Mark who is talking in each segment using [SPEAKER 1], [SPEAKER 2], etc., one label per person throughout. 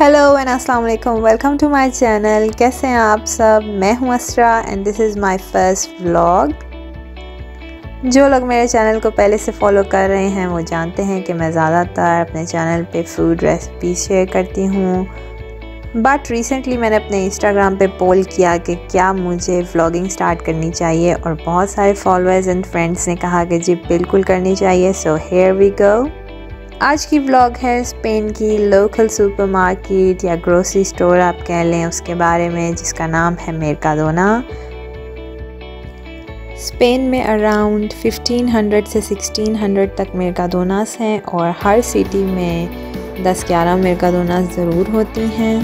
[SPEAKER 1] Hello and अस्सलाम वालेकुम welcome to my channel कैसे हैं आप सब? मैं हूँ Asra and this is my first vlog जो लोग मेरे चैनल को पहले से फॉलो कर रहे हैं, वो जानते हैं कि मैं ज़्यादातर अपने चैनल पे फ़ूड रेसिपीज़ शेयर करती हूँ। बट रिसेंटली मैंने अपने इंस्टाग्राम पे पोल किया कि क्या मुझे व्लॉगिंग स्टार्ट करनी चाहिए और बहुत सारे फॉलोअर्स एंड फ्रेंड्स ने कहा कि जी, बिल्कुल करनी चाहिए सो हेयर वी गो आज की व्लॉग है स्पेन की लोकल सुपरमार्केट या ग्रोसरी स्टोर आप कह लें, उसके बारे में, जिसका नाम है मेरकादोना स्पेन में अराउंड 1500 से 1600 तक मेरकादोनास हैं और हर सिटी में 10-11 मेरकादोनास ज़रूर होती हैं।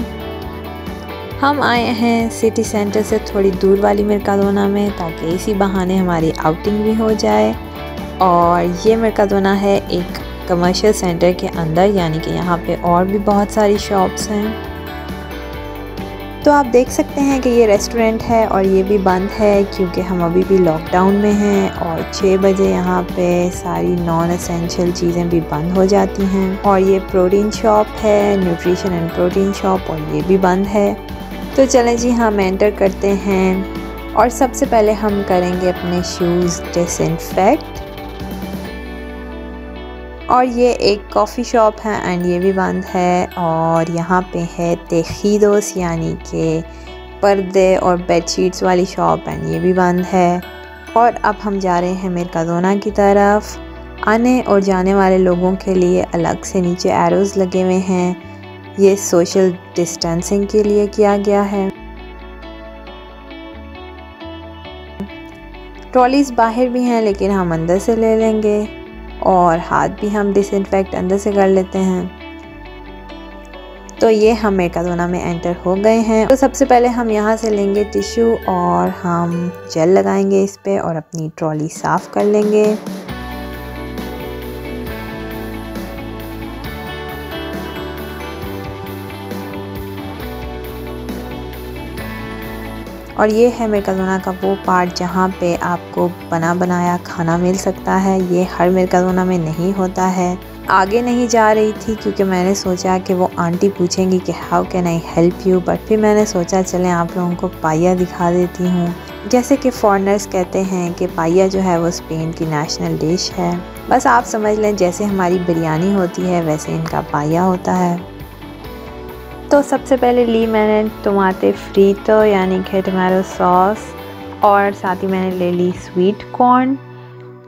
[SPEAKER 1] हम आए हैं सिटी सेंटर से थोड़ी दूर वाली मेरकादोना में, ताकि इसी बहाने हमारी आउटिंग भी हो जाए। और ये मेरकादोना है एक कमर्शियल सेंटर के अंदर, यानी कि यहाँ पे और भी बहुत सारी शॉप्स हैं। तो आप देख सकते हैं कि ये रेस्टोरेंट है और ये भी बंद है क्योंकि हम अभी भी लॉकडाउन में हैं और 6 बजे यहाँ पे सारी नॉन असेंशियल चीज़ें भी बंद हो जाती हैं। और ये प्रोटीन शॉप है न्यूट्रिशन एंड प्रोटीन शॉप और ये भी बंद है। तो चलें जी, हम एंटर करते हैं और सबसे पहले हम करेंगे अपने शूज़ डिसइनफेक्ट और ये एक कॉफ़ी शॉप है एंड ये भी बंद है और यहाँ पे है तेखीदोस, यानी कि पर्दे और बेडशीट्स वाली शॉप एंड ये भी बंद है। और अब हम जा रहे हैं मेरकादोना की तरफ़। आने और जाने वाले लोगों के लिए अलग से नीचे एरोज़ लगे हुए हैं। ये सोशल डिस्टेंसिंग के लिए किया गया है। ट्रॉलीज़ बाहर भी हैं, लेकिन हम अंदर से ले लेंगे। और हाथ भी हम डिसइनफेक्ट अंदर से कर लेते हैं। तो ये हम मेकादोना में एंटर हो गए हैं। तो सबसे पहले हम यहाँ से लेंगे टिश्यू और हम जेल लगाएँगे इस पर और अपनी ट्रॉली साफ़ कर लेंगे। और ये है मिर्काजोना का वो पार्ट जहाँ पे आपको बना बनाया खाना मिल सकता है। ये हर मिर्काजोना में नहीं होता है। आगे नहीं जा रही थी क्योंकि मैंने सोचा कि वो आंटी पूछेंगी कि how can I help you but फिर मैंने सोचा, चलें, आप लोगों को पाया दिखा देती हूँ। जैसे कि फॉरनर्स कहते हैं कि पाया जो है वो स्पेन की नेशनल डिश है। बस आप समझ लें, जैसे हमारी बिरयानी होती है, वैसे इनका पाया होता है। तो सबसे पहले ली मैंने टमाटे फ्रीतो यानी कि टमाटो सॉस, और साथ ही मैंने ले ली स्वीट कॉर्न।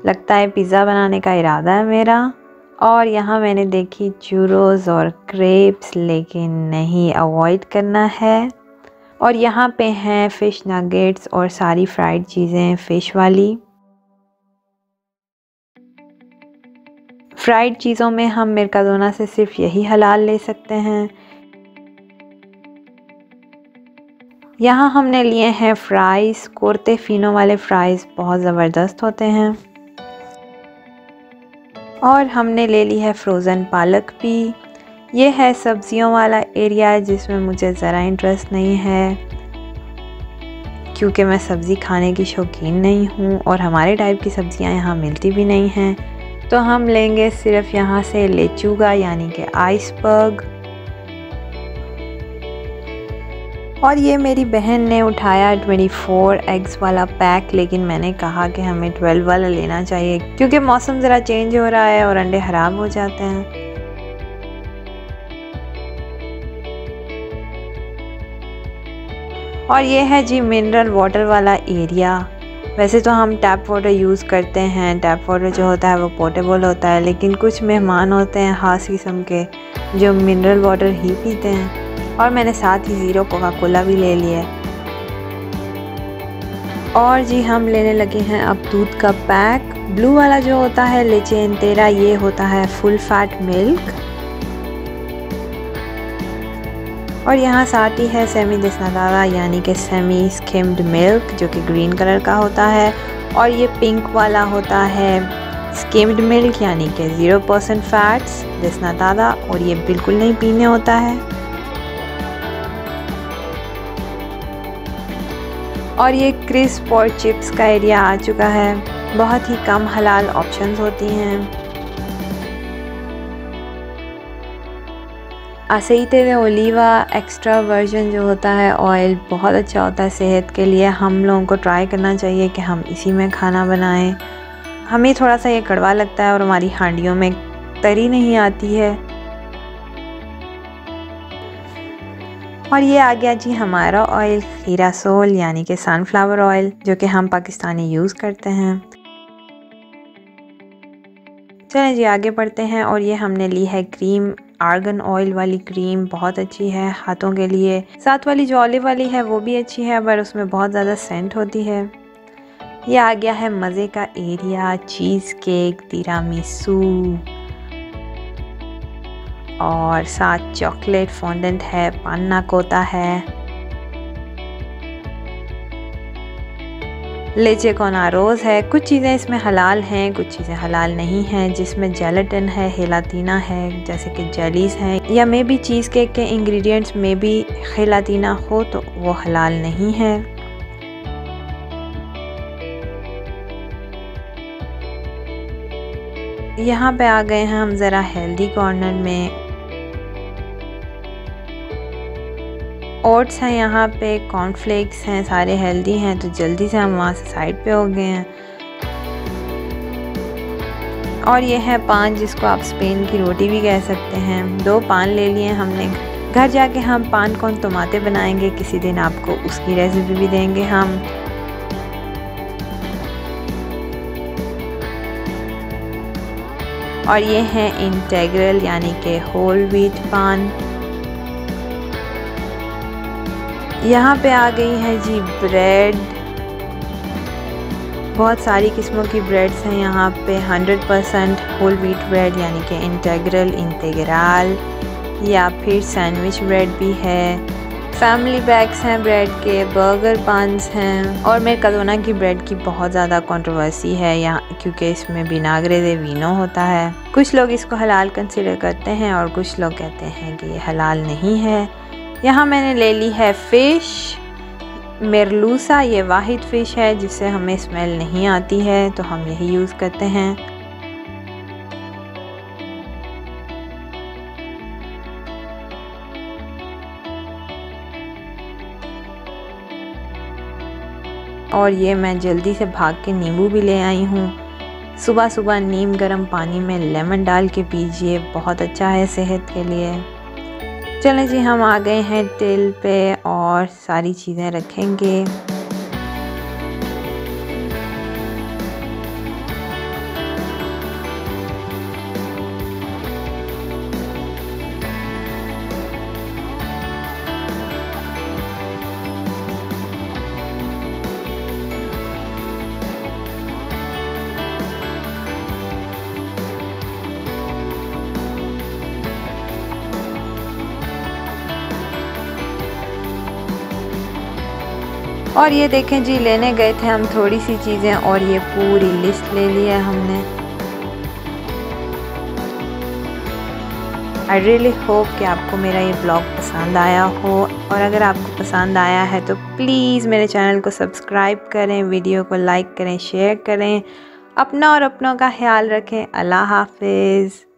[SPEAKER 1] लगता है पिज़्ज़ा बनाने का इरादा है मेरा। और यहाँ मैंने देखी चूरोज़ और क्रेप्स, लेकिन नहीं अवॉइड करना है। और यहाँ पे हैं फ़िश नगेट्स और सारी फ्राइड चीज़ें फ़िश वाली। फ्राइड चीज़ों में हम मिर्कादोना से सिर्फ़ यही हलाल ले सकते हैं। यहाँ हमने लिए हैं फ्राइज़ कुर्ते, फिनो वाले फ्राइज़ बहुत ज़बरदस्त होते हैं। और हमने ले ली है फ्रोज़न पालक भी। ये है सब्ज़ियों वाला एरिया जिसमें मुझे ज़रा इंटरेस्ट नहीं है, क्योंकि मैं सब्ज़ी खाने की शौकीन नहीं हूँ और हमारे टाइप की सब्ज़ियाँ यहाँ मिलती भी नहीं हैं। तो हम लेंगे सिर्फ़ यहाँ से लेचूगा, यानी कि आइसबर्ग और ये मेरी बहन ने उठाया 24 एग्स वाला पैक लेकिन मैंने कहा कि हमें 12 वाला लेना चाहिए, क्योंकि मौसम ज़रा चेंज हो रहा है और अंडे ख़राब हो जाते हैं। और ये है जी मिनरल वाटर वाला एरिया वैसे तो हम टैप वाटर यूज़ करते हैं। टैप वाटर जो होता है वो पोर्टेबल होता है, लेकिन कुछ मेहमान होते हैं, ख़ास किस्म के, जो मिनरल वाटर ही पीते हैं। और मैंने साथ ही ज़ीरो कोका कोला भी ले लिया और जी, हम लेने लगे हैं अब दूध का पैक। ब्लू वाला जो होता है लेचेन तेरा, ये होता है फुल फैट मिल्क। और यहाँ साथ ही है सेमी दसनादारा, यानी कि सेमी स्किम्ड मिल्क, जो कि ग्रीन कलर का होता है। और ये पिंक वाला होता है स्किम्ड मिल्क, यानी कि ज़ीरो परसेंट फैट्स दसनादादा और ये बिल्कुल नहीं पीने होता है। और ये क्रिस्प और चिप्स का एरिया आ चुका है। बहुत ही कम हलाल ऑप्शंस होती हैं। असीते de ओलिवा एक्स्ट्रा वर्जन जो होता है ऑयल बहुत अच्छा होता है सेहत के लिए। हम लोगों को ट्राई करना चाहिए कि हम इसी में खाना बनाएँ। हमें थोड़ा सा ये कड़वा लगता है और हमारी हांडियों में तरी नहीं आती है। और ये आ गया जी हमारा ऑयल खीरा सोल यानी कि सनफ्लावर ऑयल जो कि हम पाकिस्तानी यूज़ करते हैं। चलें जी, आगे बढ़ते हैं और ये हमने ली है क्रीम आर्गन ऑयल वाली क्रीम बहुत अच्छी है हाथों के लिए। साथ वाली जो ऑलिव वाली है, वो भी अच्छी है, पर उसमें बहुत ज़्यादा सेंट होती है। ये आ गया है मज़े का एरिया चीज़ केक तिरामिसू और साथ चॉकलेट फॉन्डेंट है, पन्ना कोता है। लेचे कोना रोज़ है। कुछ चीज़ें इसमें हलाल हैं, कुछ चीज़ें हलाल नहीं हैं। जिसमें जेलेटिन है हेलातीना है, जैसे कि जेलीस हैं। या मे भी चीज़ केक के इंग्रेडिएंट्स में भी हेलातीना हो तो वो हलाल नहीं है। यहाँ पे आ गए हैं हम ज़रा हेल्दी कॉर्नर में। ओट्स हैं यहाँ पे कॉर्नफ्लेक्स हैं, सारे हेल्दी हैं तो जल्दी से हम वहाँ से साइड पे हो गए हैं। और ये है पान जिसको आप स्पेन की रोटी भी कह सकते हैं। दो पान ले लिए हमने। घर जाके हम पान कौन टमाटे बनाएँगे, किसी दिन आपको उसकी रेसिपी भी देंगे हम। और ये है इंटेग्रल यानी कि होल व्हीट पान। यहाँ पे आ गई है जी ब्रेड बहुत सारी किस्मों की ब्रेड्स हैं यहाँ पे. 100 परसेंट होल व्हीट ब्रेड यानी कि इंटेग्रल इंटेग्राल या फिर सैंडविच ब्रेड भी है. फैमिली बैग्स हैं ब्रेड के बर्गर पान्स हैं. और मेरे कदोना की ब्रेड की बहुत ज़्यादा कंट्रोवर्सी है यहाँ, क्योंकि इसमें बिनागरे दे वीनो होता है. कुछ लोग इसको हलाल कंसिडर करते हैं और कुछ लोग कहते हैं कि ये हलाल नहीं है. यहाँ मैंने ले ली है फ़िश मेरलूसा ये वाहिद फ़िश है, जिससे हमें स्मेल नहीं आती है तो हम यही यूज़ करते हैं। और ये मैं जल्दी से भाग के नींबू भी ले आई हूँ। सुबह सुबह नीम गर्म पानी में लेमन डाल के पीजिए, बहुत अच्छा है सेहत के लिए। चलें जी हम आ गए हैं टेल पे और सारी चीज़ें रखेंगे। और ये देखें जी, लेने गए थे हम थोड़ी सी चीज़ें और ये पूरी लिस्ट ले ली है हमने। आई रियली होप कि आपको मेरा ये ब्लॉग पसंद आया हो और अगर आपको पसंद आया है तो प्लीज़ मेरे चैनल को सब्सक्राइब करें वीडियो को लाइक करें शेयर करें, अपना और अपनों का ख्याल रखें। अल्लाह हाफिज़।